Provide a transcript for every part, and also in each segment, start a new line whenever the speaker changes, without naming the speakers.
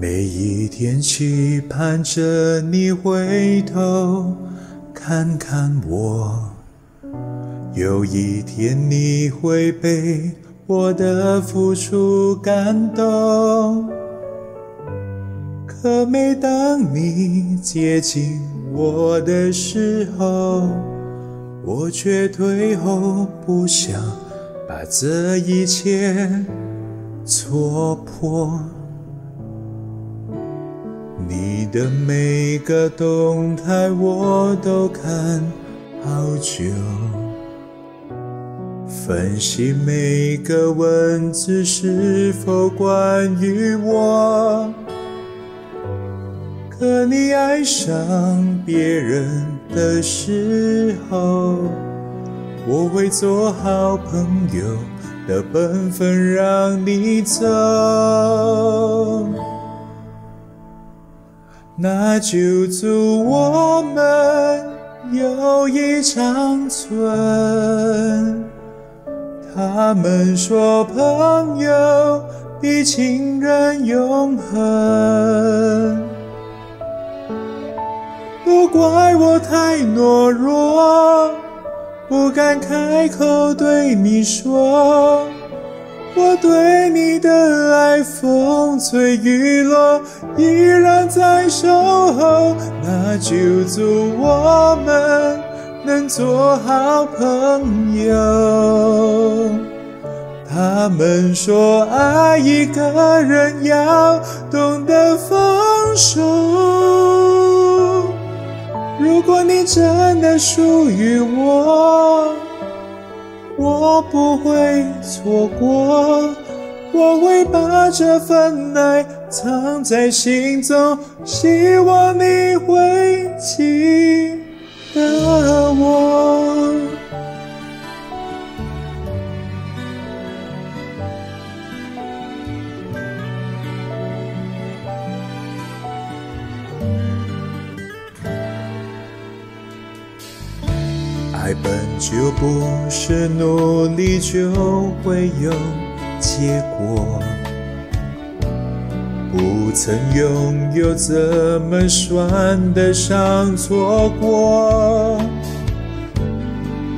每一天期盼着你回头看看我，有一天你会被我的付出感动。可每当你接近我的时候，我却退后，不想把这一切戳破。你的每个动态我都看好久，分析每个文字是否关于我。可你爱上别人的时候，我会做好朋友的本分让你走。那就祝我们友谊长存。他们说朋友比情人永恒，都怪我太懦弱，不敢开口对你说。我对你的爱，风吹雨落，依然在守候。那就祝我们能做好朋友。他们说，爱一个人要懂得放手。如果你真的属于我。我不会错过，我会把这份爱藏在心中，希望你爱本就不是努力就会有结果，不曾拥有怎么算得上错过？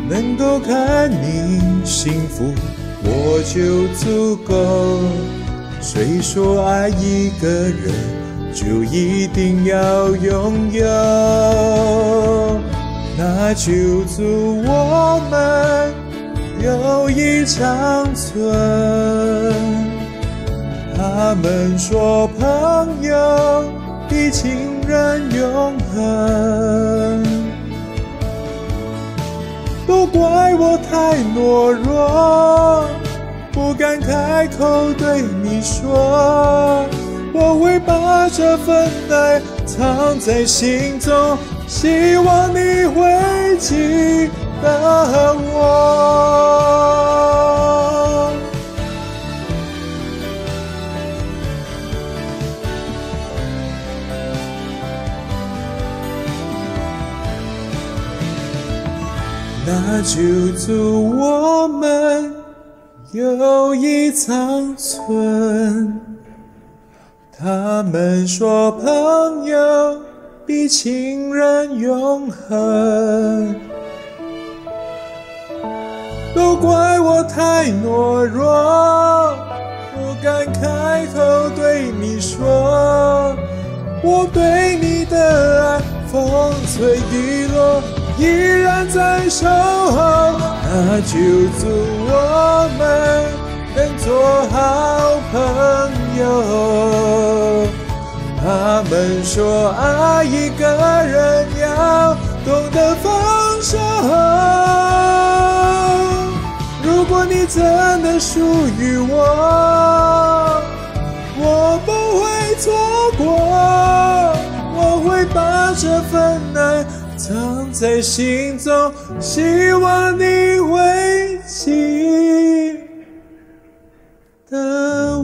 能够看你幸福我就足够。谁说爱一个人就一定要拥有？那就祝我们友谊长存。他们说朋友比情人永恒，都怪我太懦弱，不敢开口对你说，我会把这份爱藏在心中。希望你会记得我。那就祝我们友谊长存。他们说朋友。比情人永恒，都怪我太懦弱，不敢开口对你说，我对你的爱，风吹雨落，依然在守候。那就祝我们能做好朋友。他们说，爱一个人要懂得放手。如果你真的属于我，我不会错过，我会把这份爱藏在心中，希望你会记得。